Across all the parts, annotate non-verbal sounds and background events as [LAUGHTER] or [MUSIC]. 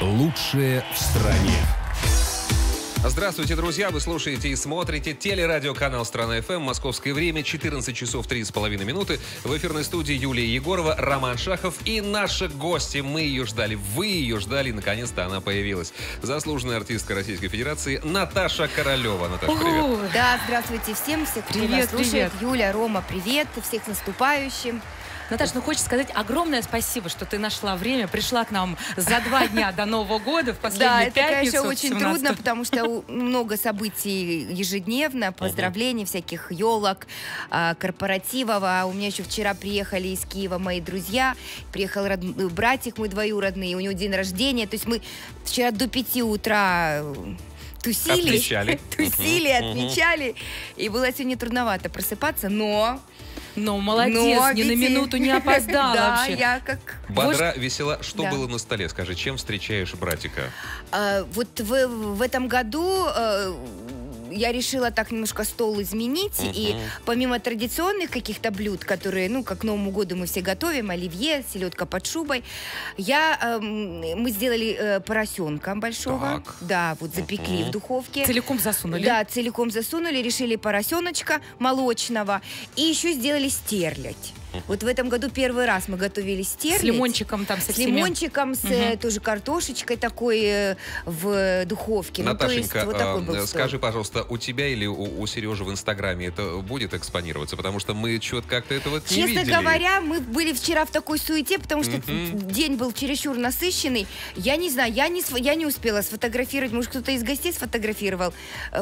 Лучшее в стране. Здравствуйте, друзья! Вы слушаете и смотрите телерадиоканал «Страна ФМ». Московское время 14 часов 3,5 минуты. В эфирной студии Юлия Егорова, Роман Шахов и наши гости. Мы ее ждали, вы ее ждали, наконец-то она появилась. Заслуженная артистка Российской Федерации Наташа Королева. Наташа, привет. Да, здравствуйте всем, всех, кто Привет, нас слушает. привет. Юля, Рома, привет, всех с наступающим. Наташа, ну хочется сказать огромное спасибо, что ты нашла время, пришла к нам за два дня до Нового года, в Да, последнюю это, пятницу. конечно, в очень 17 трудно, потому что много событий ежедневно, поздравлений, всяких елок, а, корпоративов. А у меня еще вчера приехали из Киева мои друзья, приехал род- братик мой двоюродный, у него день рождения. То есть мы вчера до пяти утра тусили, Отмечали. [LAUGHS] тусили, отмечали. И было сегодня трудновато просыпаться, но... Ну, молодец, но ни на ведь и- минуту не [LAUGHS] опоздала Да, вообще. я как Бодра, весела. Что Да. было на столе? Скажи, чем встречаешь братика? А, вот в, в этом году э, я решила так немножко стол изменить. И Мгм. помимо традиционных каких-то блюд, которые, ну, как к Новому году мы все готовим, оливье, селедка под шубой, я, эм, мы сделали э, поросенка большого. Так. Да, вот запекли Мгм. в духовке. Целиком засунули. Да, целиком засунули, решили поросеночка молочного. И еще сделали стерлядь. Вот в этом году первый раз мы готовили стерлядь. С лимончиком там, со С лимончиком, с э, тоже картошечкой такой э, в духовке. Ну, то есть Наташенька, вот такой был э, стол. скажи, пожалуйста, у тебя или у, у Сережи в Инстаграме это будет экспонироваться? Потому что мы что-то как-то этого не Честно видели. говоря, мы были вчера в такой суете, потому что день был чересчур насыщенный. Я не знаю, я не, я не успела сфотографировать. Может, кто-то из гостей сфотографировал.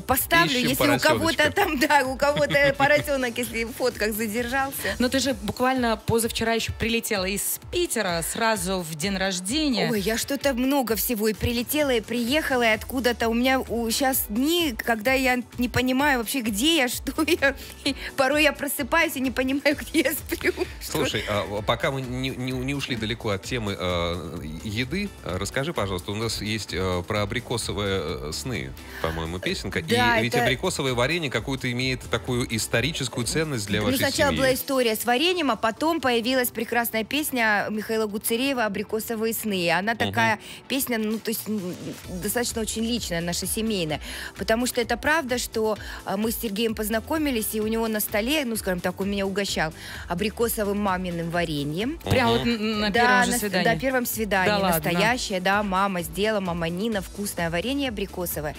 Поставлю, Ищем если у кого-то там, [LAUGHS] да, у кого-то поросенок, если в фотках задержался. Но ты же буквально позавчера еще прилетела из Питера сразу в день рождения. Ой, я что-то много всего и прилетела, и приехала, и откуда-то. У меня сейчас дни, когда я не понимаю вообще, где я, [LAUGHS] что я. И порой я просыпаюсь и не понимаю, где я сплю. Слушай, а, пока мы не, не- не ушли далеко от темы э, еды, расскажи, пожалуйста, у нас есть э, про абрикосовые э, сны, по-моему, песенка. Да, и ведь это- абрикосовое варенье какую-то имеет такую историческую ценность для Ну, вашей сначала семьи. была история с вареньем, а потом появилась прекрасная песня Михаила Гуцереева «Абрикосовые сны». И Она такая песня, ну, то есть достаточно очень личная, наша семейная. Потому что это правда, что а, мы с Сергеем познакомились, и у него на столе, ну, скажем так, он меня угощал абрикосовым маминым вареньем. Прямо вот н- на да, первом же на, свидании. Да, первом свидании. Да ладно? Настоящее, да, мама сделала, мама Нина, вкусное варенье абрикосовое.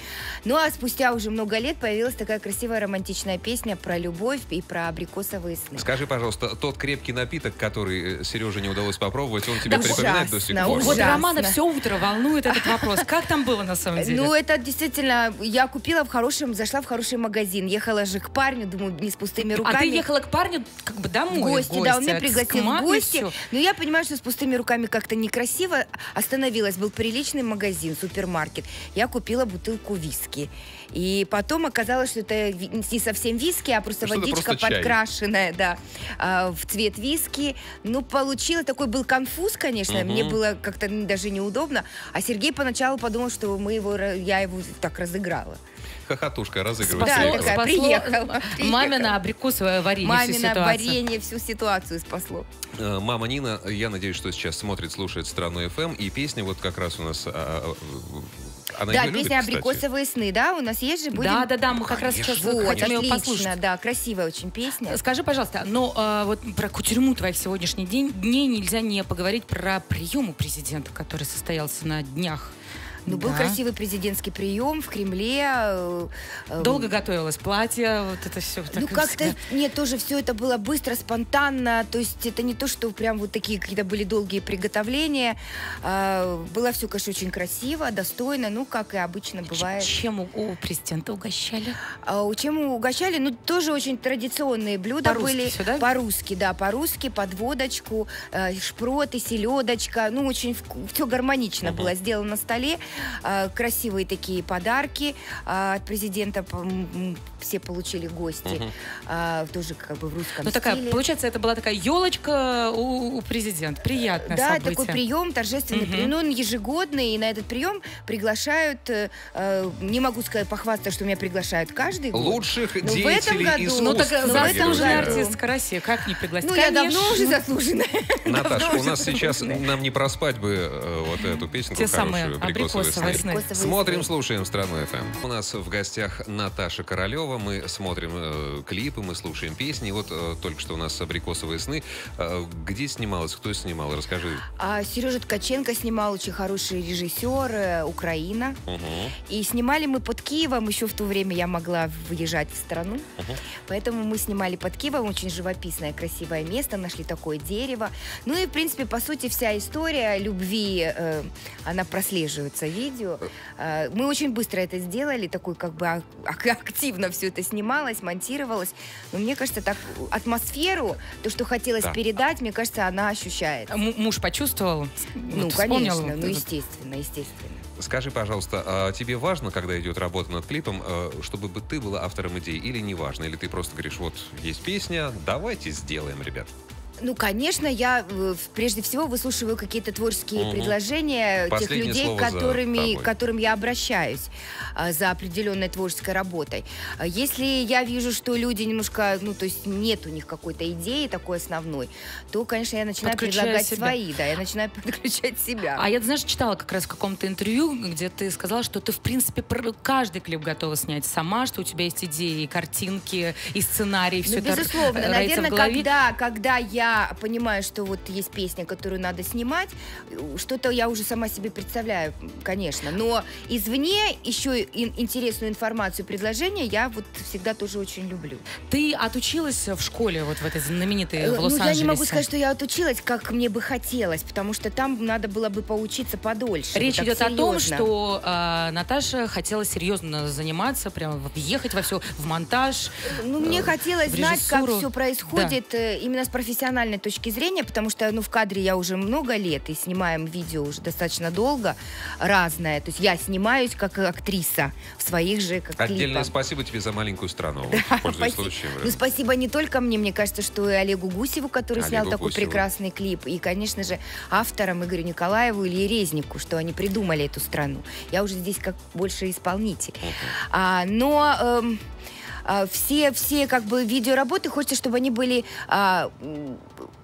Ну, а спустя уже много лет появилась такая красивая романтичная песня про любовь и про абрикосовые сны. Скажи, пожалуйста, тот крепкий напиток, который э, Сереже не удалось попробовать, он тебе Да припоминает до ужасно, сих пор? Вот ужасно. Романа все утро волнует этот вопрос. Как там было на самом деле? Ну, это действительно, я купила в хорошем, зашла в хороший магазин, ехала же к парню, думаю, не с пустыми руками. а ты ехала к парню как бы домой. в гости, в да, он меня а пригласил в гости. Но я понимаю, что с пустыми руками как-то некрасиво. Остановилась, был приличный магазин, супермаркет. Я купила бутылку виски. И потом оказалось, что это не совсем виски, а просто Что водичка просто чай. подкрашенная, да, а, в цвет виски. Ну, получила такой был конфуз, конечно, Мгм. мне было как-то даже неудобно. А Сергей поначалу подумал, что мы его, ра- я его так разыграла. Хохотушка разыгрывает. Да, такая, род. приехала, приехала. Мамина абрикосовое варенье всю Мамино ситуацию. варенье всю ситуацию спасло. Э, Мама Нина, я надеюсь, что сейчас смотрит, слушает страну ФМ, и песня вот как раз у нас... а, а, а, Она Да, любит, песня кстати? «Абрикосовые сны», да, у нас есть же, будем... Да, да, да, мы как раз Конечно. сейчас Вот, хотим ее отлично, послушать. да, красивая очень песня. Скажи, пожалуйста, но э, вот про кутерьму твоих сегодняшний день дней нельзя не поговорить про прием у президента, который состоялся на днях. Ну, был Да. красивый президентский прием в Кремле. э, э, Долго готовилось платье, вот это все. Ну, как-то, нет, тоже все это было быстро, спонтанно. То есть это не то, что прям вот такие какие-то были долгие приготовления. А, Было все, конечно, очень красиво, достойно, ну, как и обычно бывает. Чем у, президента угощали? А у чем угощали? Ну, тоже очень традиционные блюда По-русски были. всё, да? По-русски, да, по-русски, под водочку, э, шпроты, селедочка. Ну, очень все гармонично было сделано на столе. А, красивые такие подарки а, от президента все получили гости. А, тоже как бы в русском Ну, такая, стиле. получается, это была такая елочка у, у президента. Приятное Да, событие. такой прием, торжественный Мгм. прием. Ну, он ежегодный, и на этот прием приглашают, э, э, не могу сказать, похвастаться, что меня приглашают каждый год. Лучших Ну, в этом деятелей году- искусств. Ну, так заслуженная году. артистка России. Как не пригласить? Ну, я давно Конечно. уже заслуженная. Наташа, у нас сейчас нам не проспать бы э, вот эту песенку Те хорошую, самые «Абрикосовые абрикосовые сны». сны. Абрикосовые Смотрим, слушаем «Страну ФМ». У нас в гостях Наташа Королева. Мы смотрим э, клипы, мы слушаем песни. Вот э, только что у нас «Абрикосовые сны». Э, где снималась, кто снимал? Расскажи. А Сережа Ткаченко снимал очень хороший режиссер, Украина. Мгм. И снимали мы под Киевом. Еще в то время я могла выезжать в страну. Поэтому мы снимали под Киевом. Очень живописное, красивое место. Нашли такое дерево. Ну и, в принципе, по сути, вся история любви, э, она прослеживается видео. Э, мы очень быстро это сделали. Такой как бы ак- ак- активно все это снималось, монтировалось. Но мне кажется, так атмосферу, то, что хотелось Да. передать, мне кажется, она ощущает. М- муж почувствовал? Ну, Вот вспомнил конечно, ну, этот- естественно, естественно. Скажи, пожалуйста, а тебе важно, когда идет работа над клипом, э, чтобы бы ты была автором идеи или не важно? Или ты просто говоришь, вот есть песня, давайте сделаем, ребят. Ну, конечно, я э, прежде всего выслушиваю какие-то творческие Мгм. предложения Последнее тех людей, которыми, к которым я обращаюсь а, за определенной творческой работой. А Если я вижу, что люди немножко, ну, то есть нет у них какой-то идеи такой основной, то, конечно, я начинаю предлагать себя. свои, да, я начинаю [LAUGHS] подключать себя. А я, знаешь, читала как раз в каком-то интервью, где ты сказала, что ты, в принципе, про каждый клип готова снять сама, что у тебя есть идеи, и картинки, и сценарий, все Ну, это безусловно, наверное, в голове. когда, когда я понимаю, что вот есть песня, которую надо снимать, что-то я уже сама себе представляю, конечно. Но извне еще интересную информацию, предложения я вот всегда тоже очень люблю. Ты отучилась в школе, вот в этой знаменитой Э, в Ну, Лос-Анджелесе? я не могу сказать, что я отучилась, как мне бы хотелось, потому что там надо было бы поучиться подольше. Речь вот идет о том, серьезно. что э, Наташа хотела серьезно заниматься, прям въехать во все, в монтаж. Ну, мне э, хотелось знать, как все происходит э, именно с профессиональной точки зрения, потому что, ну, в кадре я уже много лет и снимаем видео уже достаточно долго, разное. То есть я снимаюсь как актриса в своих же как Отдельное клипах. спасибо тебе за маленькую страну. [LAUGHS] Пользуясь Спасибо. случаем. Ну, спасибо не только мне, мне кажется, что и Олегу Гусеву, который Олегу снял такой Гусеву. прекрасный клип, и, конечно же, авторам Игорю Николаеву или Резнику, что они придумали эту страну. Я уже здесь как больше исполнитель. А, но эм, все, все как бы видеоработы. Хочется, чтобы они были а,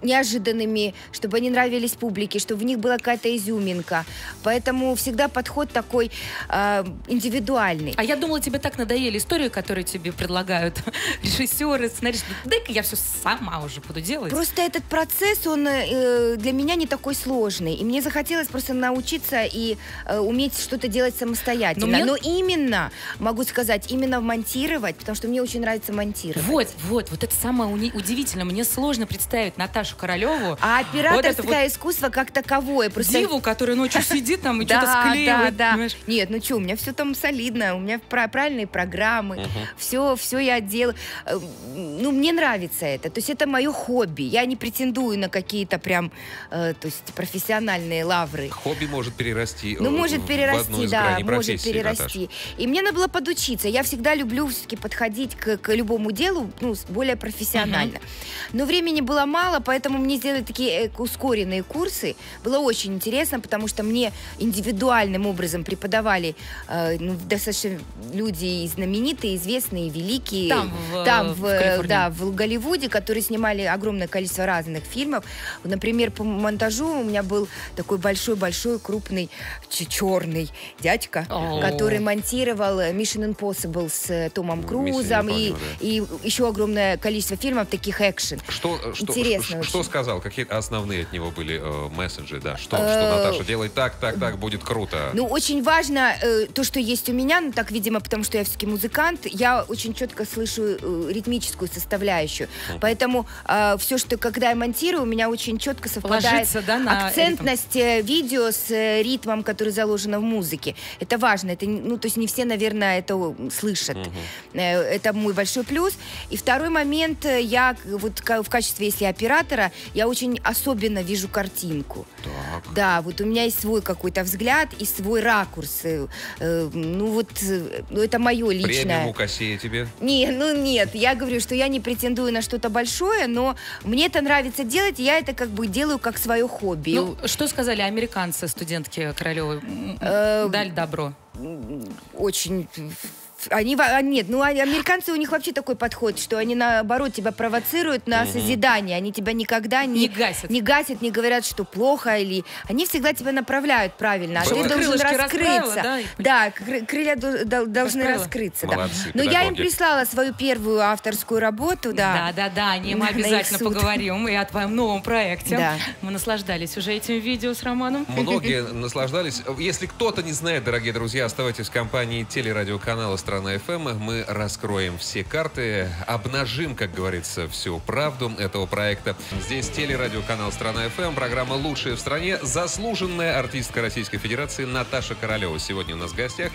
неожиданными, чтобы они нравились публике, чтобы в них была какая-то изюминка. Поэтому всегда подход такой а, индивидуальный. А я думала, тебе так надоели истории, которые тебе предлагают [LAUGHS] режиссеры, сценаристы. Дай-ка я все сама уже буду делать. Просто этот процесс, он э, для меня не такой сложный. И мне захотелось просто научиться и э, уметь что-то делать самостоятельно. Но мне- Но именно, могу сказать, именно монтировать, потому что мне очень нравится монтировать. Вот, вот, вот это самое удивительное. Мне сложно представить Наташу Королеву, А Вот это операторское искусство как таковое. Просто... диву, которая ночью [LAUGHS] сидит там и что-то склеивает. да, да. Нет, ну что, у меня все там солидно, у меня пра- правильные программы, все, все я делаю. Э, Ну, мне нравится это. То есть это мое хобби. Я не претендую на какие-то прям, э, то есть профессиональные лавры. Хобби может перерасти Ну, э, может перерасти, да, может перерасти. И мне надо было подучиться. Я всегда люблю все-таки подходить к, к любому делу ну, более профессионально. Но времени было мало, поэтому мне сделали такие э, ускоренные курсы. Было очень интересно, потому что мне индивидуальным образом преподавали э, ну, достаточно люди и знаменитые, известные, великие. Там, в- Там, в в, Калифорнии. да, в Голливуде, которые снимали огромное количество разных фильмов. Например, по монтажу у меня был такой большой-большой, крупный, черный дядька, О. который монтировал Mission Impossible с э, Томом Крузом и, и еще огромное количество фильмов таких экшен. Что, э, что, Интересно что, очень. Что сказал? Какие основные от него были э, месседжи? Да? Что, Э, что Наташа делает так, так, так, будет круто. Ну, очень важно э, то, что есть у меня, ну, так, видимо, потому что я все-таки музыкант, я очень четко слышу э, ритмическую составляющую. Поэтому все, что когда я монтирую, у меня очень четко совпадает Ложится, да, на акцентность э, видео с э, ритмом, который заложено в музыке. Это важно. Это, ну, то есть не все, наверное, это слышат. Э, Это мой большой плюс. И второй момент, э, я вот в качестве, если оператора, организатора я очень особенно вижу картинку. Так. Да, вот у меня есть свой какой-то взгляд и свой ракурс. Э, э, ну вот, ну, это мое личное. Мукасея тебе. Не, ну нет, я говорю, что я не претендую на что-то большое, но мне это нравится делать, и я это как бы делаю как свое хобби. Ну, что сказали американцы, студентки Королевой? Э, Дали добро. очень они, а, нет, ну американцы у них вообще такой подход, что они наоборот тебя провоцируют на созидание, они тебя никогда не, Не гасят. не гасят, не говорят, что плохо или они всегда тебя направляют правильно, а ты Бывает. должен Крылышки раскрыться, да, и- да, кры- крылья до- до- должны Расправила. раскрыться, да. Молодцы, Но я им педагоги. прислала свою первую авторскую работу, да. Да, да, да, о ней мы [LAUGHS] обязательно поговорим и о твоем новом проекте. Да. Мы наслаждались уже этим видео с Романом. Многие [LAUGHS] наслаждались. Если кто-то не знает, дорогие друзья, оставайтесь в компании телерадиоканала «Страна ФМ». Мы раскроем все карты, обнажим, как говорится, всю правду этого проекта. Здесь телерадиоканал «Страна ФМ», программа «Лучшая в стране», заслуженная артистка Российской Федерации Наташа Королева. Сегодня у нас в гостях.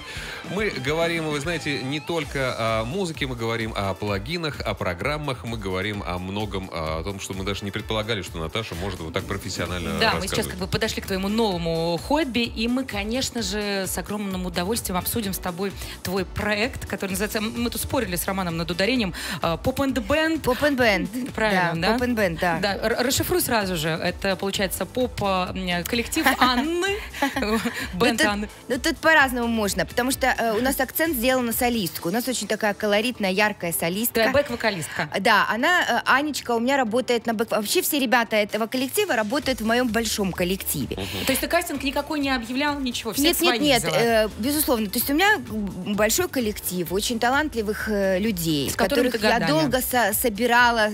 Мы говорим, вы знаете, не только о музыке, мы говорим о плагинах, о программах, мы говорим о многом, о том, что мы даже не предполагали, что Наташа может вот так профессионально Да, мы сейчас как бы подошли к твоему новому хобби, и мы, конечно же, с огромным удовольствием обсудим с тобой твой проект, который называется, мы тут спорили с Романом над ударением, Pop and Band. Поп and Band. [LAUGHS] Правильно, да? Поп and Band, да. Да, расшифруй сразу же. Это, получается, поп-коллектив [LAUGHS] Анны, Ну, бенд Анны. ну, тут по-разному можно, потому что э, у нас акцент сделан на солистку. У нас очень такая колоритная, яркая солистка. Твоя бэк-вокалистка. Да, она, э, Анечка, у меня работает на бэк... Вообще все ребята этого коллектива работают в моем большом коллективе. То есть ты кастинг никакой не объявлял, ничего, Нет, нет, нет, э, безусловно. То есть у меня большой коллектив, очень талантливых э, людей, С которых ты я долго со- собирала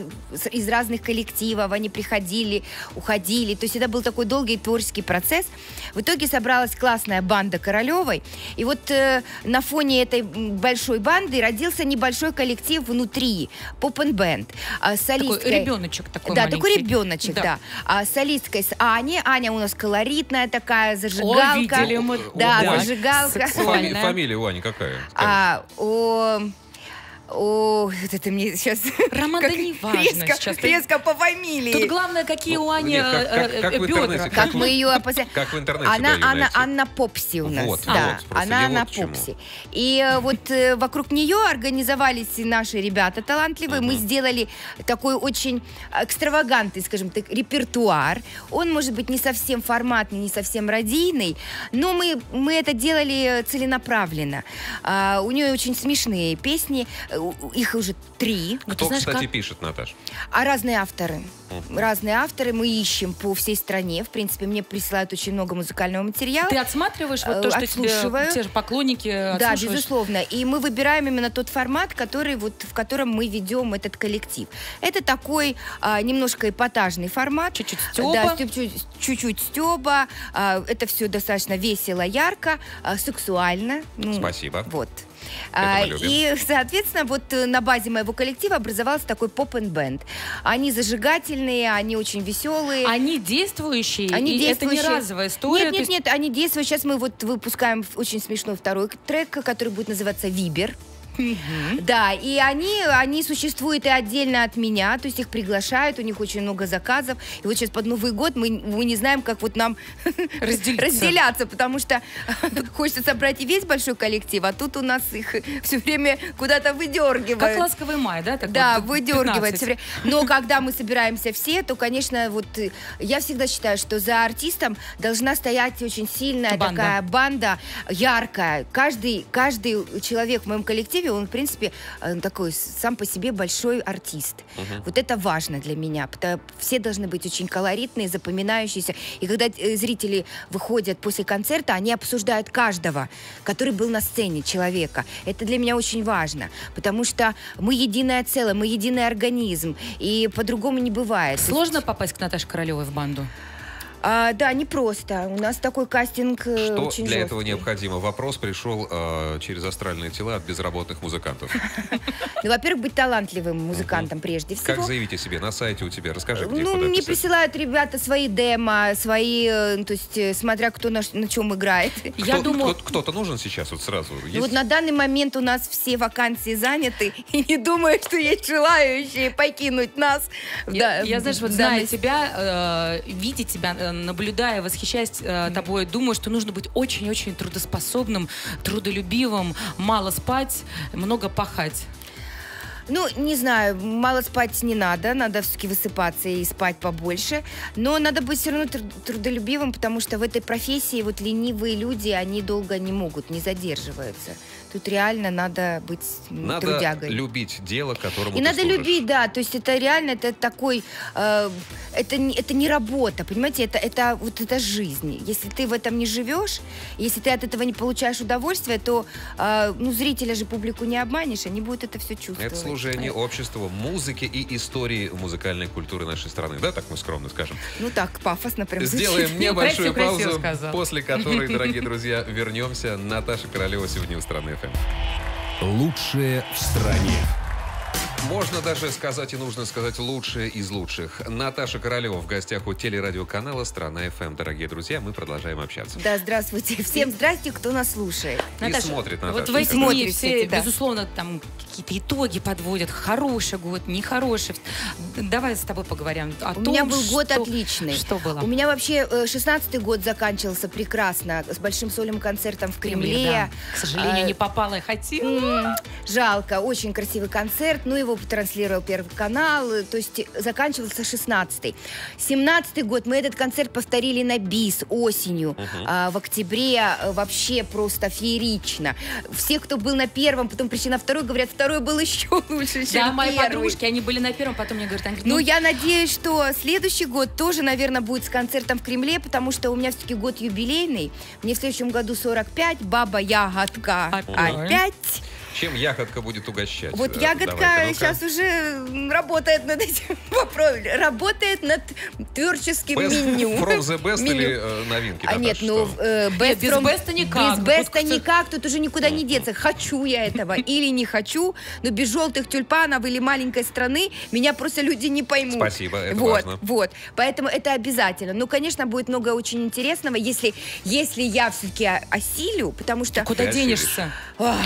из разных коллективов. Они приходили, уходили. То есть это был такой долгий творческий процесс. В итоге собралась классная банда Королевой. И вот э, на фоне этой большой банды родился небольшой коллектив внутри, поп бенд с Такой солисткой. ребеночек такой Да, такой маленький. ребеночек, да. А, с солисткой с Аней. Аня у нас колоритная такая, О, зажигалка. видели мы. Да, Ой. зажигалка. Фами- фамилия у Ани какая? Скажи. А, о, о, вот это мне сейчас [LAUGHS] Роман, да не важно резко, сейчас. Ты- резко по фамилии. Тут главное, какие у Ани как- э, э, в бедра. интернете, как мы ее опозна- Как в интернете Она, Анна, Попси у нас, Вот, да. вот, она Анна вот. Попси. И э, вот вокруг нее организовались наши ребята талантливые. Мы сделали такой очень экстравагантный, скажем так, репертуар. Он может быть не совсем форматный, не совсем радийный, но мы, мы это делали целенаправленно. А, у нее очень смешные песни, их уже три. Ты Кто, знаешь, кстати, как- пишет, Наташ? А разные авторы. Разные авторы мы ищем по всей стране. В принципе, мне присылают очень много музыкального материала. Ты отсматриваешь вот Э, то, что тебе отслушиваю. те же поклонники Да, безусловно. И мы выбираем именно тот формат, который вот в котором мы ведем этот коллектив. Это такой а, немножко эпатажный формат. Чуть-чуть Да, стёба. чуть-чуть, чуть-чуть стеба. А, это все достаточно весело, ярко, а, сексуально. Ну, Спасибо. Вот. Это А, мы любим. и, соответственно, вот э, на базе моего коллектива образовался такой поп-н-бенд. Они зажигательные, они очень веселые. Они действующие, Они и действующие. это не разовая история. Нет, нет, есть- нет, они действуют. Сейчас мы вот выпускаем очень смешной второй трек, который будет называться «Вибер». Да, и они, они существуют и отдельно от меня, то есть их приглашают, у них очень много заказов. И вот сейчас под Новый год мы, мы не знаем, как вот нам [LAUGHS] Разделиться. разделяться, потому что [LAUGHS] хочется собрать и весь большой коллектив, а тут у нас их все время куда-то выдергивают. Как ласковый май, да? Так Да, вот, выдергивает 15. все время. Но когда мы собираемся все, то, конечно, вот э, я всегда считаю, что за артистом должна стоять очень сильная Банда. такая банда, яркая. Каждый, каждый человек в моем коллективе, он, в принципе, э, такой сам по себе большой артист. Вот это важно для меня. потому- Все должны быть очень колоритные, запоминающиеся. И когда э, зрители выходят после концерта, они обсуждают каждого, который был на сцене человека. Это для меня очень важно, потому что мы единое целое, мы единый организм, и по-другому не бывает. Сложно попасть к Наташе Королевой в банду? А, да, непросто. У нас такой кастинг э, Что очень для жесткий. этого необходимо? Вопрос пришел э, через астральные тела от безработных музыкантов. [LAUGHS] Ну, во-первых, быть талантливым музыкантом прежде всего. Как заявить о себе? На сайте у тебя. Расскажи, где Ну, мне присылают ребята свои демо, свои, э, то есть, э, смотря кто на, на чем играет. Я думаю, кто- Кто-то нужен сейчас вот сразу? Ну, вот на данный момент у нас все вакансии заняты, [LAUGHS] и не думаю, что есть желающие покинуть нас. Я, Да, я, знаешь, вот данной- тебя, видя тебя, наблюдая, восхищаясь э, тобой, думаю, что нужно быть очень-очень трудоспособным, трудолюбивым, мало спать, много пахать. Ну, не знаю, мало спать не надо, надо все-таки высыпаться и спать побольше, но надо быть все равно труд- трудолюбивым, потому что в этой профессии вот ленивые люди, они долго не могут, не задерживаются. Тут реально надо быть Надо трудягой. любить дело, которому И ты надо служишь. любить, да, то есть это реально, это такой, э, это, не, это не работа, понимаете, это, это вот это жизнь. Если ты в этом не живешь, если ты от этого не получаешь удовольствие, то, э, ну, зрителя же публику не обманешь, они будут это все чувствовать. Это служение обществу, музыке и истории музыкальной культуры нашей страны. Да, так мы скромно скажем. Ну так, пафосно прям звучит. Сделаем [LAUGHS] небольшую Красиво, красиво паузу, сказал. после которой, дорогие [LAUGHS] друзья, вернемся. Наташа Королева сегодня у страны ФМ. Лучшее в стране. Можно даже сказать и нужно сказать лучшее из лучших. Наташа Королева в гостях у телерадиоканала «Страна ФМ». Дорогие друзья, мы продолжаем общаться. Да, здравствуйте. Всем здрасте, кто нас слушает. И Наташа, смотрит Вот Наташа. в эти Смотрит дни все, да. безусловно, там какие-то итоги подводят. Хороший год, нехороший. Давай с тобой поговорим о У том, меня был год что- отличный. Что было? У меня вообще э, 16-й год заканчивался прекрасно, с большим сольным концертом в Кремле. да. К сожалению, А, не попала, хотела. М, Жалко, очень красивый концерт, ну его транслировал Первый канал, э, то есть заканчивался 16-й. 17-й год мы этот концерт повторили на БИС осенью, а, в октябре э, вообще просто феерично. Все, кто был на первом, потом пришли на второй, говорят, второй был еще [LAUGHS] лучше, чем Да, мои первый. подружки, они были на первом, потом мне говорят, они говорят, Ну, я надеюсь, что следующий год тоже, наверное, будет с концертом в Кремле, потому что у меня все-таки год юбилейный. Мне в следующем году 45, баба ягодка Опять. опять. Чем ягодка будет угощать? Вот Э, ягодка давай-ка, ну-ка. сейчас уже работает над этим [LAUGHS] вопросом, работает над творческим Best- меню. [LAUGHS] From the best Меню. или э, новинки? А Наташа, нет, ну, э, best Нет, без from- беста никак. Без Ну, беста кто- никак, тут уже никуда не деться. Хочу я этого [LAUGHS] или не хочу, но без желтых тюльпанов или маленькой страны меня просто люди не поймут. Спасибо, это вот, важно. Вот, поэтому это обязательно. Ну, конечно, будет много очень интересного, если, если я все-таки осилю, потому что... Куда Ты денешься? Ох,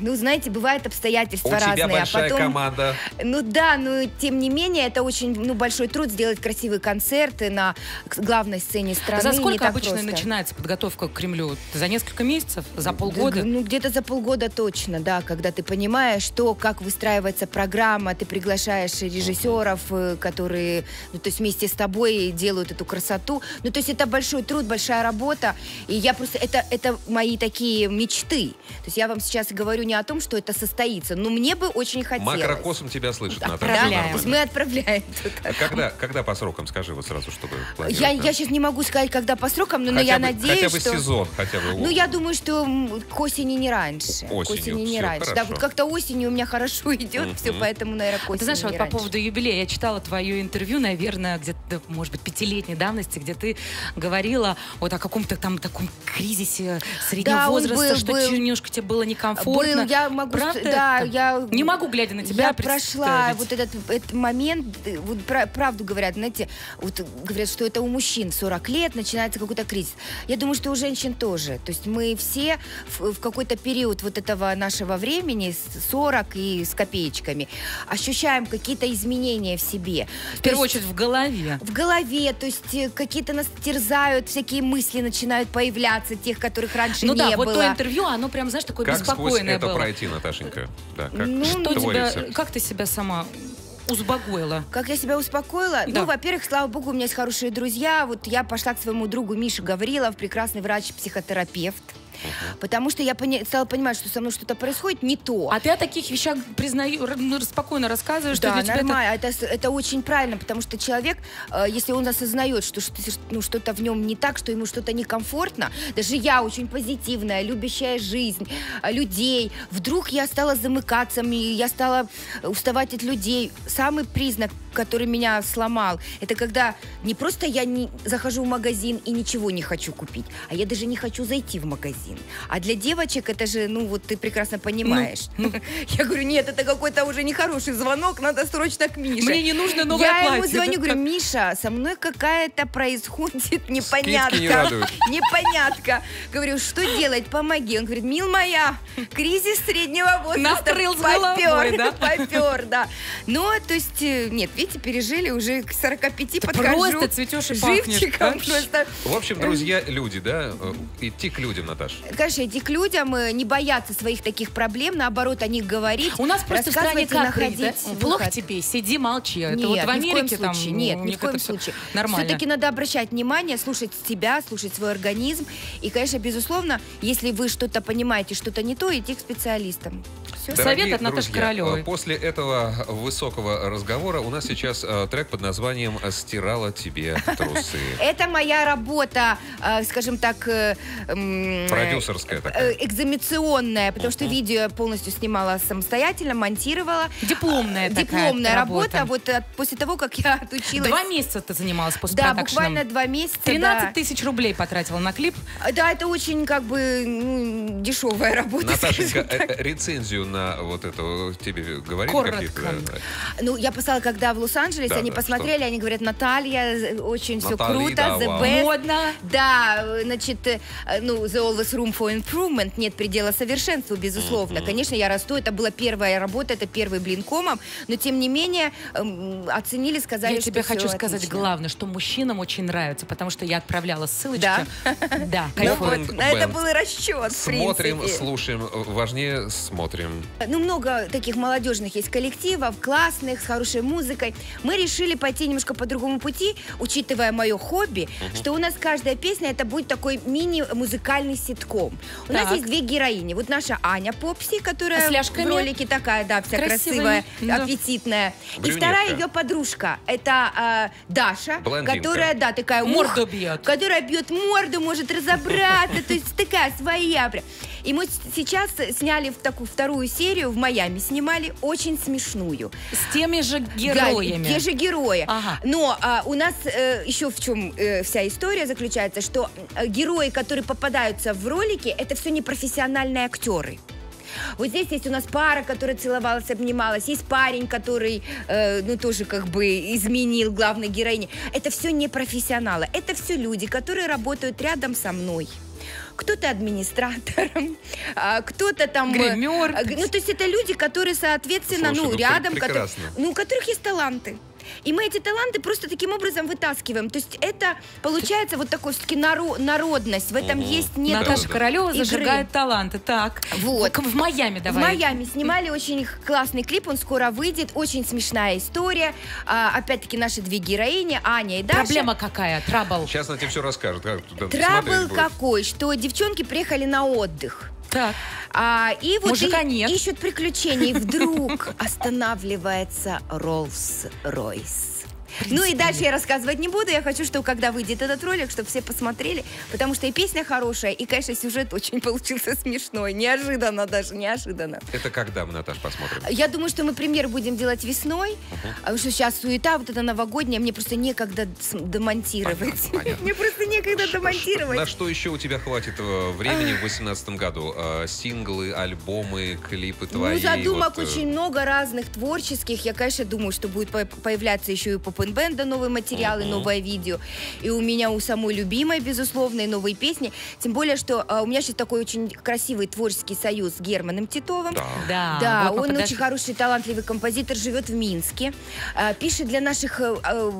ну, знаете, бывают обстоятельства У разные. тебя а большая потом... команда. Ну да, но тем не менее, это очень ну, большой труд сделать красивые концерты на главной сцене страны. За сколько обычно просто. начинается подготовка к Кремлю? За несколько месяцев? За полгода? Да, Ну, где-то за полгода точно, да, когда ты понимаешь, что, как выстраивается программа, ты приглашаешь режиссеров, э, которые, ну, то есть вместе с тобой делают эту красоту. Ну, то есть это большой труд, большая работа, и я просто, это, это мои такие мечты. То есть я вам сейчас говорю не о том, что это состоится, но мне бы очень хотелось. Макрокосм тебя слышит, Наташа. Да, мы отправляем туда. А Когда, когда по срокам, скажи вот сразу, чтобы Я, да? я сейчас не могу сказать, когда по срокам, но, но хотя я бы, надеюсь, хотя бы что... сезон, хотя бы. Ну, я думаю, что к осени не раньше. к Осенью, осени не раньше. Да, хорошо. вот как-то осенью у меня хорошо [LAUGHS] идет все, поэтому, наверное, к осени Ты знаешь, вот не по раньше. поводу юбилея, я читала твое интервью, наверное, где-то, может быть, пятилетней давности, где ты говорила вот о каком-то там таком кризисе среднего Да, возраста, был, что был. немножко тебе было некомфортно. Был, я могу, Правда да, это? я Не могу, глядя на тебя, Я прошла вот этот, этот момент, вот пра- правду говорят, знаете, вот говорят, что это у мужчин 40 лет начинается какой-то кризис. Я думаю, что у женщин тоже. То есть мы все в, в какой-то период вот этого нашего времени, с 40 и с копеечками, ощущаем какие-то изменения в себе. В То первую есть- очередь в голове. в голове, то есть э, какие-то нас терзают, всякие мысли начинают появляться, тех, которых раньше Ну не да, было. вот то интервью, оно прям, знаешь, такое Как сквозь беспокойное это было. Наташенька? Да, как Ну, Что твой тебя, как ты себя сама узбогоила? Как я себя успокоила? Да. Ну, во-первых, слава богу, у меня есть хорошие друзья. Вот я пошла к своему другу Мише Гаврилов, прекрасный врач-психотерапевт. Потому что я поня- стала понимать, что со мной что-то происходит не то. А ты о таких вещах признаю, ну, спокойно рассказываешь, что да, для тебя это нормально. Это... Это, очень правильно, потому что человек, э, если он осознает, что что- ну, что-то в нем не так, что ему что-то некомфортно, даже я очень позитивная, любящая жизнь, э, людей, вдруг я стала замыкаться, я стала уставать от людей. Самый признак который меня сломал, это когда не просто я не захожу в магазин и ничего не хочу купить, а я даже не хочу зайти в магазин. А для девочек это же, ну вот ты прекрасно понимаешь. Ну, [LAUGHS] Я говорю, нет, это какой-то уже нехороший звонок, надо срочно к Мише. Мне не нужно новое Я ему платье, звоню, да? говорю, Миша, со мной какая-то происходит Скидки не непонятка. [LAUGHS] Непонятка. Говорю, что делать, помоги. Он говорит, мил моя, кризис среднего возраста Накрыл с головой, да? [LAUGHS] попер, да. Ну, то есть, э, нет, видите, пережили уже к 45 подхожу. просто цветешь и пахнешь, живчиком да? просто. В общем, друзья, люди, да? э, Идти к людям, Наташ. Конечно, идти к людям, э, не бояться своих таких проблем, наоборот, о них говорить. У нас просто в стране рассказывать и как находить да? Плохо выход. тебе, сиди, молчи. Это Нет, вот в ни в коем Америке там случае, нет, ни в коем это случае. Нормально. Все-таки надо обращать внимание, слушать себя, слушать свой организм. И, конечно, безусловно, если вы что-то понимаете, что-то не то, идти к специалистам. Все. Совет от Наташи друзья, Королевой. э, После этого высокого разговора у нас сейчас э, трек под названием «Стирала тебе трусы». [LAUGHS] Это моя работа, э, скажем так, э, Продюсерская э, такая. экзаменационная, потому что видео я полностью снимала самостоятельно, монтировала. Дипломная такая Дипломная работа. Вот э, после того, как я отучилась. Два месяца ты занималась после Да, буквально два месяца. 13 да. тысяч рублей потратила на клип. Да, это очень как бы дешевая работа. Наташенька, э, э, рецензию на вот это тебе говорили Коротко. Ну, я послала, когда в Лос-Анджелесе, Да, они да, посмотрели, они говорят, Наталья, очень все Натали, круто, да, the вау. best. Модно. Да, значит, э, ну, the always room for improvement, нет предела совершенству, безусловно. Конечно, я расту, это была первая работа, это первый блин комом, но тем не менее эм, оценили, сказали, Я что тебе хочу сказать отлично. главное, что мужчинам очень нравится, потому что я отправляла ссылочки. Да? [LAUGHS] Да, Ну вот, на это был и расчет, Смотрим, слушаем, важнее смотрим. Ну, много таких молодежных есть коллективов, классных, с хорошей музыкой. Мы решили пойти немножко по другому пути, учитывая мое хобби, что у нас каждая песня это будет такой мини-музыкальный ситком. У нас Так. есть две героини. Вот наша Аня Попси, которая А в ролике такая, да, вся Красивыми, красивая, да. аппетитная. И Брюнетка. вторая ее подружка, это а, Даша, Блондинка. которая, да, такая Морду бьет. которая бьет морду, может разобраться, то есть такая своя. И мы сейчас сняли в такую вторую серию, в Майами снимали, очень смешную. С теми же Да, героями. те же герои. Ага. Но а, у нас э, еще в чем э, вся история заключается, что э, герои, которые попадаются в ролики, это все непрофессиональные актеры. Вот здесь есть у нас пара, которая целовалась, обнималась. Есть парень, который, э, ну, тоже как бы изменил главной героине. Это все не профессионалы. Это все люди, которые работают рядом со мной. Кто-то администратором, [LAUGHS] а кто-то там... э, Гример. Ну, то есть это люди, которые, соответственно, Слушай, ну, ну, рядом... которые- ну, у которых есть таланты. И мы эти таланты просто таким образом вытаскиваем. То есть это получается вот такой все-таки наро- народность. В этом есть нет Наташа Да-да-да. Королева игры. зажигает таланты. Так. Вот. В, в Майами В давай. Майами снимали очень классный клип, он скоро выйдет, очень смешная история. А, опять-таки наши две героини, Аня и Даша. Проблема какая? Трабл. Сейчас она тебе все расскажет. Как Трабл какой, что девчонки приехали на отдых. Так. А, и вот Мужика и- нет. ищут приключений. Вдруг останавливается Роллс-Ройс. Ну и дальше я рассказывать не буду. Я хочу, чтобы когда выйдет этот ролик, чтобы все посмотрели, потому что и песня хорошая, и, конечно, сюжет очень [LAUGHS] получился смешной. Неожиданно даже, неожиданно. Это когда мы, Наташ, посмотрим? Я думаю, что мы премьер будем делать весной, а что сейчас суета, вот это новогодняя, мне просто некогда домонтировать. Понятно, понятно. [LAUGHS] Мне просто некогда На домонтировать. что еще у тебя хватит э, времени в 2018 году? Э, Синглы, альбомы, клипы твои? Ну, задумок э, очень много разных творческих. Я, конечно, думаю, что будет по- появляться еще и у Попенбенда новые материалы, новое видео. И у меня у самой любимой, безусловно, и новые песни. Тем более, что а, у меня сейчас такой очень красивый творческий союз с Германом Титовым. Да. Да, Да, вот он подошли. очень хороший, талантливый композитор, живет в Минске, а, пишет для наших э,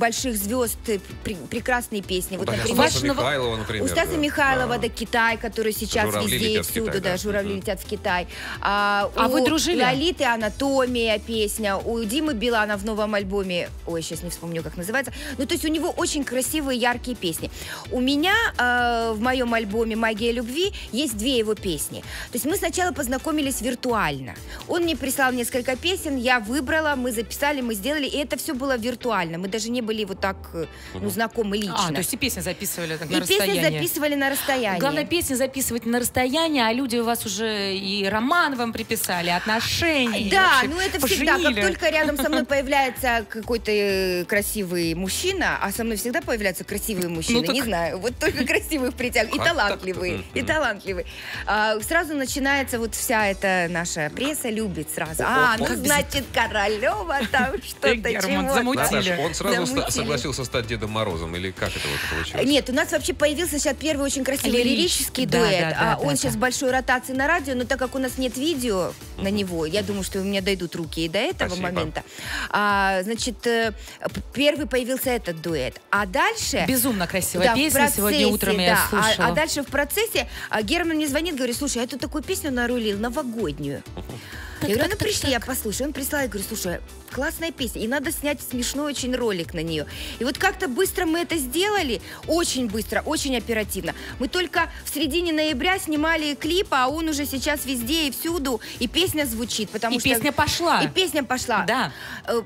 больших звезд э, пр- прекрасные песни. Вот, например, Стаса Вашего- Михайлова, например. у Стаса да. Михайлова, Да. да, Китай, который сейчас Журавли везде и всюду, Китай, да, да. журавли летят в Китай. А, А у вы дружили? Лолиты Анатомия песня, у Димы Билана в новом альбоме, ой, сейчас не вспомню, как называется. Ну, то есть у него очень красивые, яркие песни. У меня э, в моем альбоме «Магия любви» есть две его песни. То есть мы сначала познакомились виртуально. Он мне прислал несколько песен, я выбрала, мы записали, мы сделали, и это все было виртуально. Мы даже не были были вот так, э, ну, знакомы лично. А, то есть и песни записывали так, и на песни расстоянии. записывали на расстоянии. Главное, песни записывать на расстоянии, а люди у вас уже и роман вам приписали, отношения. и Да, ну это всегда, как поженили. только рядом со мной [LAUGHS] появляется какой-то э, красивый мужчина, а со мной всегда появляются красивые мужчины, Ну, так- не знаю, вот только красивых притягивают, и талантливые, и талантливые. А, сразу начинается вот вся эта наша пресса любит сразу. А, ну значит Королева там [LAUGHS] что-то чего-то. он сразу ста- согласился стать Дедом Морозом, или как это вот получилось? Нет, у нас вообще появился сейчас первый очень красивый Лирич- лирический да, дуэт. да, да, А да, он да. сейчас в большой ротации на радио, но так как у нас нет видео на него, я думаю, что у меня дойдут руки и до этого Спасибо. момента. А, значит, э, первый появился этот дуэт. А дальше... Безумно красивая Да, песня. Сегодня процессе, утром я да. А- слушала. А, дальше в процессе а, Герман мне звонит, говорит, слушай, я тут такую песню нарулил, новогоднюю. Я говорю, ну пришли, я послушаю. Он прислал, я говорю, слушай, классная песня, и надо снять смешной очень ролик на нее. И вот как-то быстро мы это сделали, очень быстро, очень оперативно. Мы только в середине ноября снимали клип, а он уже сейчас везде и всюду, и песня звучит, потому И что... песня пошла. И песня пошла. Да. Э,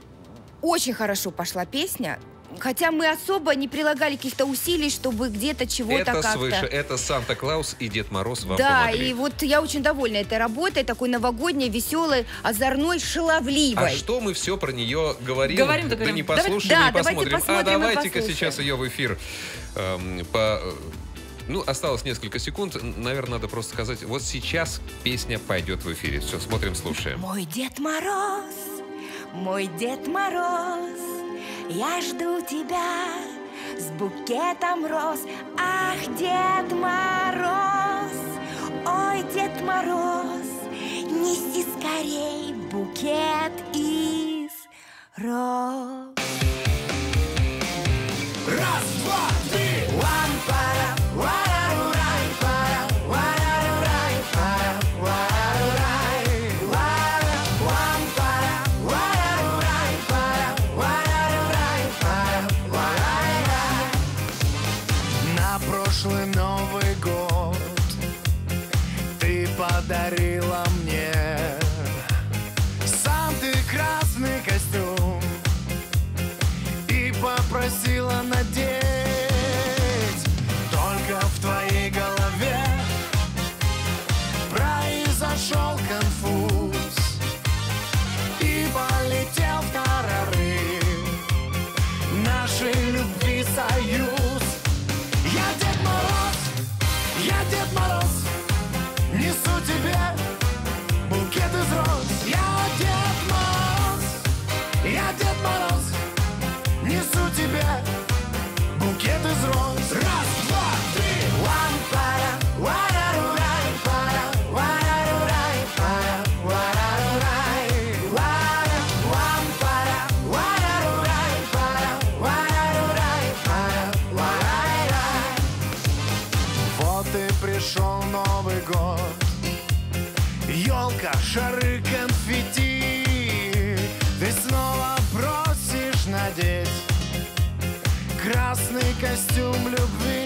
Очень хорошо пошла песня. Хотя мы особо не прилагали каких-то усилий, чтобы где-то чего-то Это как-то... свыше, это Санта-Клаус и Дед Мороз вам Да, помогли. и вот я очень довольна этой работой, такой новогодней, веселой, озорной, шаловливой. А что мы все про нее говорим? Говорим, да да говорим. не Давай- послушаем, да, не давайте посмотрим. посмотрим а давайте-ка сейчас ее в эфир эм, по... э, Ну, осталось несколько секунд. Наверное, надо просто сказать, вот сейчас песня пойдет в эфире. Все, смотрим, слушаем. Мой Дед Мороз, мой Дед Мороз, я жду тебя с букетом роз. Ах, Дед Мороз, ой, Дед Мороз, неси скорей букет из роз. Раз, два, три, шары, конфетти. Ты снова просишь надеть Красный костюм любви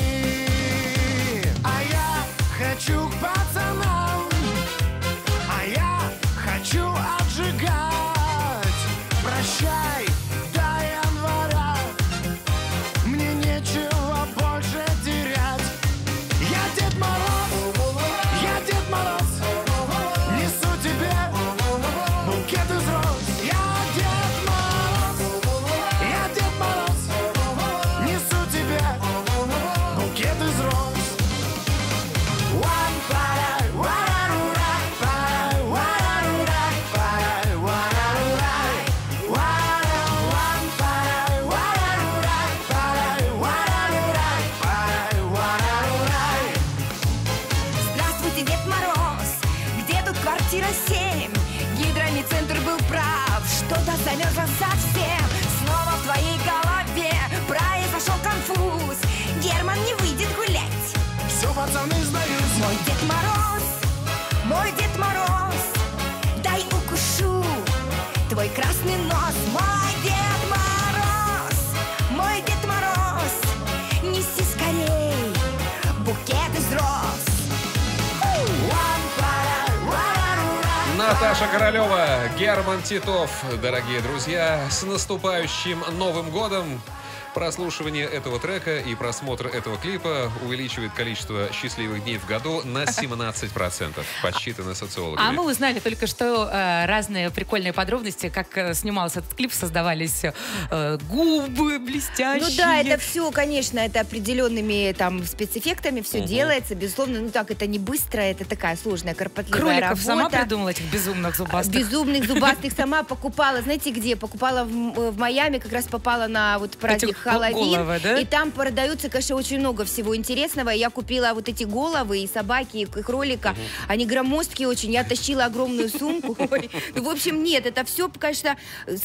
пацаны, сдаюсь. Мой Дед Мороз, мой Дед Мороз, дай укушу твой красный нос. Мой Дед Мороз, мой Дед Мороз, неси скорей букет из роз. Наташа Королева, Герман Титов, дорогие друзья, с наступающим Новым годом. Прослушивание этого трека и просмотр этого клипа увеличивает количество счастливых дней в году на 17%, подсчитано социологами. А мы узнали только что э, разные прикольные подробности, как э, снимался этот клип, создавались э, губы блестящие. Ну да, это все, конечно, это определенными там спецэффектами все делается, безусловно. Ну так, это не быстро, это такая сложная, кропотливая Кроликов работа. сама придумала этих безумных зубастых. Безумных [LAUGHS] зубастых сама покупала, знаете где? Покупала в, в Майами, как раз попала на вот праздник Хэллоуин. головы, да? И там продаются, конечно, очень много всего интересного. Я купила вот эти головы и собаки, и кролика. Они громоздкие очень. Я тащила огромную сумку. [LAUGHS] Ну, в общем, нет, это все, конечно,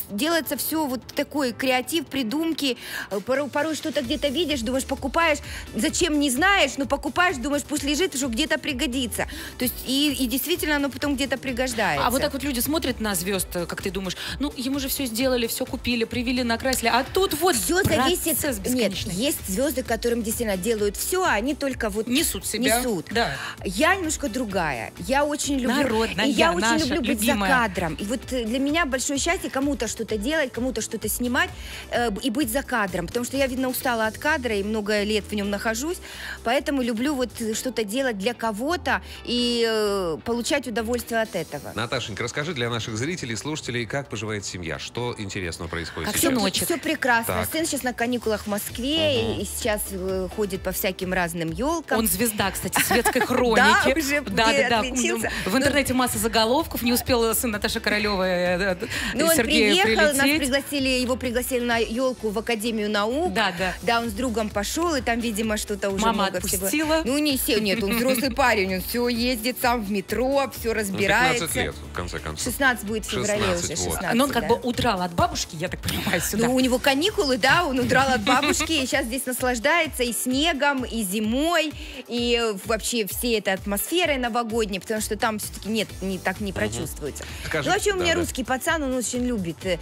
делается все вот такой креатив, придумки. Э, Порой, порой что-то где-то видишь, думаешь, покупаешь, зачем не знаешь, но покупаешь, думаешь, пусть лежит, что где-то пригодится. То есть и, и действительно оно потом где-то пригождается. А вот так вот люди смотрят на звезд, э, как ты думаешь, ну, ему же все сделали, все купили, привели, накрасили, а тут вот Все зависит. Процесс Нет, есть звезды, которым действительно делают все, а они только вот Несут себя. Несут. Да. Я немножко другая. Я очень люблю. Народная, и я очень наша, люблю быть любимая. за кадром. И вот э, для меня большое счастье кому-то что-то делать, кому-то что-то снимать э, и быть за кадром. Потому что я, видно, устала от кадра и много лет в нем нахожусь. Поэтому люблю вот э, что-то делать для кого-то и э, получать удовольствие от этого. Наташенька, расскажи для наших зрителей, слушателей, как поживает семья, что интересного происходит Как сейчас? сыночек. Все прекрасно. Так. Сын сейчас на каникулах в Москве и, и сейчас э, ходит по всяким разным елкам. Он звезда, кстати, светской [LAUGHS] хроники. уже да, где да, да. отличился. В интернете масса заголовков. Не успел сын Наташи Королевой э, э, Ну, он приехал, нас пригласили, его пригласили на елку в Академию наук. Да, да. Да, он с другом пошел, и там, видимо, что-то уже Мама много всего. отпустила? Ну, не все, нет, он взрослый [LAUGHS] парень, он все ездит сам в метро, все Ну, разбирается. 15 лет, в конце концов. 16 будет в феврале 16, уже, вот. 16. Но он как да. бы удрал от бабушки, я так понимаю, сюда. Ну, у него каникулы, да, он удрал от бабушки, и сейчас здесь наслаждается и снегом, и зимой, и вообще всей этой атмосферой новогодней, потому что там все-таки нет, не, так не прочувствуется. Скажи- ну, вообще у да, меня да. русский пацан, он очень любит э,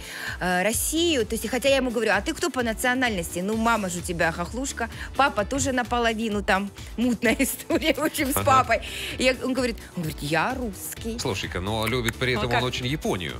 Россию, то есть, хотя я ему говорю, а ты кто по национальности? Ну, мама же у тебя хохлушка, папа тоже наполовину, там мутная [LAUGHS] история, в общем, с Ага. папой. И я- он говорит, он говорит, я русский. Слушай-ка, но любит при Ну, этом как? он очень Японию.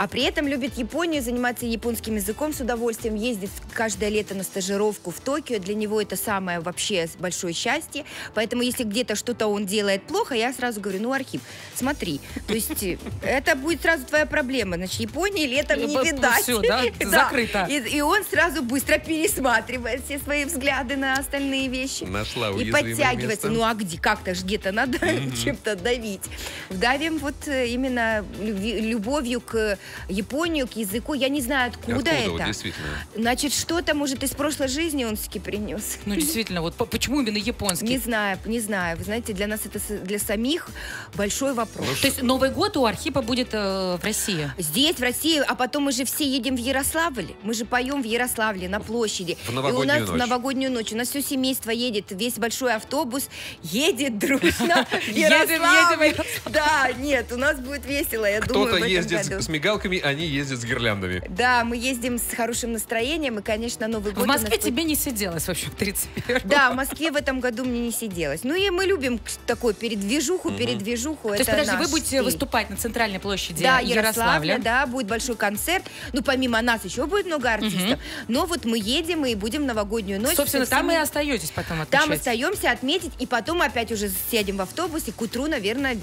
А при этом любит Японию, занимается японским языком с удовольствием, ездит каждое лето на стажировку в Токио. Для него это самое вообще большое счастье. Поэтому если где-то что-то он делает плохо, я сразу говорю, ну, Архип, смотри. То есть э, это будет сразу твоя проблема. Значит, Японии летом не видать. всё, [LAUGHS] да? Закрыто. И, он сразу быстро пересматривает все свои взгляды на остальные вещи. Нашла И подтягивается. Ну а где? Как-то ж где-то надо [LAUGHS] чем-то давить. Давим вот э, именно любовью к Японию, к языку. Я не знаю, откуда, Откуда, это. вот, действительно? Значит, что-то, может, из прошлой жизни он все-таки принес. Ну, действительно, вот по- почему именно Не японский? знаю, не знаю. Вы знаете, для нас это для самих большой вопрос. Ну, То есть Новый год у Архипа будет э, в России. Здесь, в России, а потом мы же все едем в Ярославль. Мы же поем в Ярославле на площади. В И у новогоднюю нас ночь. в новогоднюю ночь. У нас все семейство едет, весь большой автобус едет дружно [LAUGHS] в Едем, Ярославль. едем. Да, нет, у нас будет весело, я думаю, Кто-то ездит году. с мигалками, они ездят с гирляндами. Да, мы ездим с хорошим настроением, и, конечно, Новый год В нас Москве будет- тебе не сиделось, в общем, 31 Да, в Москве в этом году мне не сиделось. Ну и мы любим такую передвижуху, передвижуху. То есть, подожди, наш вы будете стиль. выступать на центральной площади Да, Ярославля. Да, будет большой концерт. Ну, помимо нас еще будет много артистов. Но вот мы едем и будем новогоднюю ночь. Собственно, со там и всеми- остаетесь потом Там отмечать. остаемся отметить, и потом опять уже сядем в автобус, и к утру, наверное,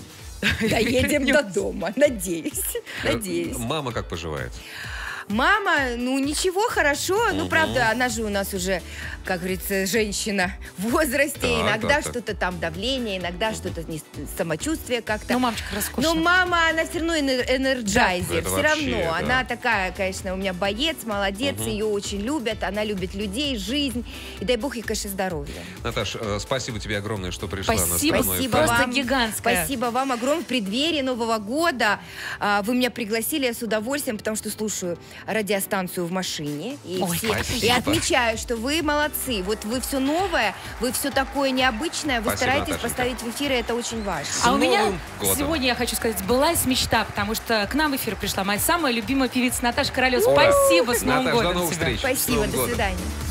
доедем до дома. Надеюсь. Надеюсь. Мама как поживает? Мама, ну ничего, хорошо. Ну, правда, она же у нас уже, как говорится, женщина в возрасте. Так, иногда так. что-то там давление, иногда что-то не- самочувствие как-то. Ну, мамочка роскошная. Но мама, она все равно энер- энерджайзер. Это все вообще, равно. да. Она такая, конечно, у меня боец, молодец. Ее очень любят. Она любит людей, жизнь. И дай бог ей, конечно, здоровья. Наташ, э, спасибо тебе огромное, что пришла на Спасибо, страной Спасибо Просто вам. гигантское. Спасибо вам огромное. В преддверии Нового года а, вы меня пригласили я с удовольствием, потому что слушаю радиостанцию в машине. И, Ой, все- и отмечаю, что вы молодцы. Вот вы все новое, вы все такое необычное. Вы Спасибо, стараетесь Наташенька. поставить в эфир, и это очень важно. С А у меня годом. сегодня, я хочу сказать, сбылась мечта, потому что к нам в эфир пришла моя самая любимая певица Наташа Королева. Ура! Спасибо, с Новым Наташ, до годом новых тебя. встреч. С Спасибо, Новым до годом. свидания.